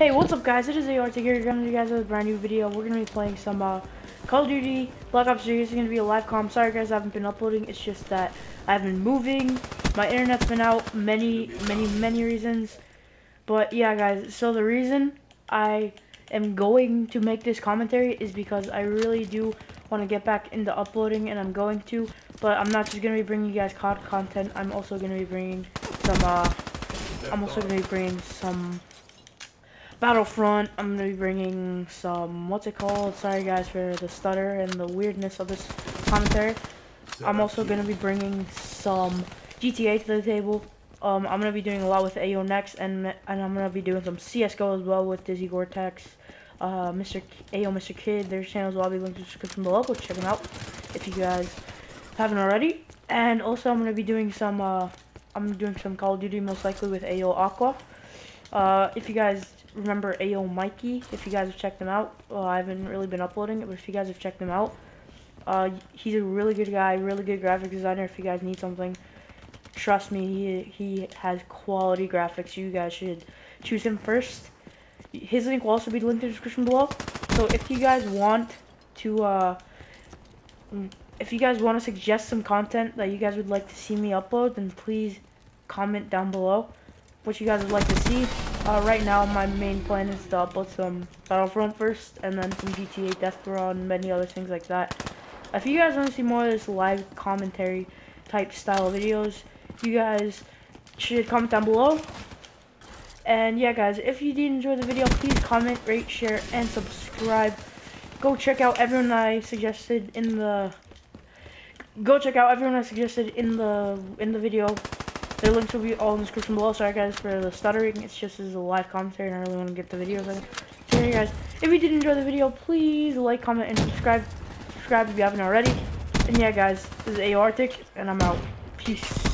Hey, what's up guys? It is AR here coming to you guys with a brand new video. We're to be playing some uh, Call of Duty Black Ops 3. It's going to be a live com. Sorry guys, I haven't been uploading. It's just that I've been moving. My internet's been out. Many, many, many reasons. But yeah guys, so the reason I am going to make this commentary is because I really do want to get back into uploading and I'm going to. But I'm not just to be bringing you guys COD content. I'm also to be bringing some, uh, I'm also to be bringing some Battlefront. I'm to be bringing some, what's it called? Sorry guys for the stutter and the weirdness of this commentary. I'm also going to be bringing some GTA to the table. Um, I'm going to be doing a lot with AO Nex, and, and I'm going to be doing some CSGO as well with Dizzy Gortex, uh, Mr. K AO Mr. Kid. Their channels will all be linked in the description below. Go check them out if you guys haven't already. And also, I'm going to be doing some, uh, I'm doing some Call of Duty most likely with AO Aquaa. Uh, if you guys remember AO Mikey, if you guys have checked him out, well, I haven't really been uploading it, but if you guys have checked him out, uh, he's a really good guy, really good graphic designer. If you guys need something, trust me, he, he has quality graphics. You guys should choose him first. His link will also be linked in the description below. So if you guys want to, uh, if you guys want to suggest some content that you guys would like to see me upload, then please comment down below what you guys would like to see. Uh, right now, my main plan is to upload some Battlefront first, and then some GTA Death Row and many other things like that. If you guys want to see more of this live commentary type style videos, you guys should comment down below. And yeah, guys, if you did enjoy the video, please comment, rate, share, and subscribe. Go check out everyone I suggested in the. Go check out everyone I suggested in the in the video. Their links will be all in the description below. Sorry guys for the stuttering. It's just as a live commentary and I really want to get the videos in. So yeah guys, if you did enjoy the video, please like, comment, and subscribe. Subscribe if you haven't already. And yeah guys, this is AORtic and I'm out. Peace.